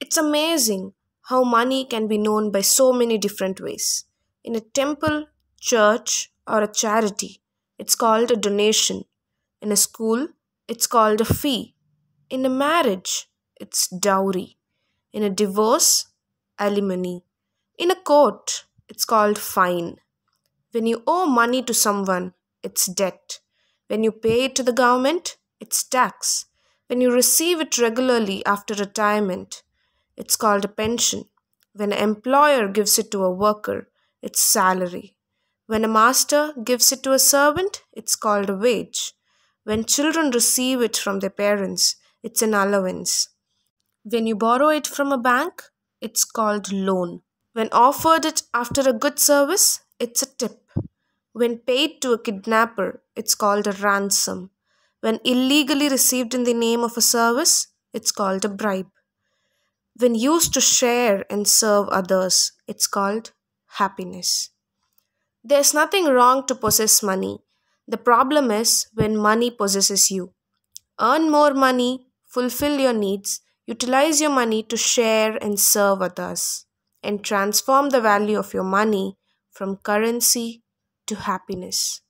It's amazing how money can be known by so many different ways. In a temple, church, or a charity, it's called a donation. In a school, it's called a fee. In a marriage, it's dowry. In a divorce, alimony. In a court, it's called fine. When you owe money to someone, it's debt. When you pay it to the government, it's tax. When you receive it regularly after retirement, it's called a pension. When an employer gives it to a worker, it's salary. When a master gives it to a servant, it's called a wage. When children receive it from their parents, it's an allowance. When you borrow it from a bank, it's called loan. When offered it after a good service, it's a tip. When paid to a kidnapper, it's called a ransom. When illegally received in the name of a service, it's called a bribe. When used to share and serve others, it's called happiness. There's nothing wrong to possess money. The problem is when money possesses you. Earn more money, fulfill your needs, utilize your money to share and serve others, and transform the value of your money from currency to happiness.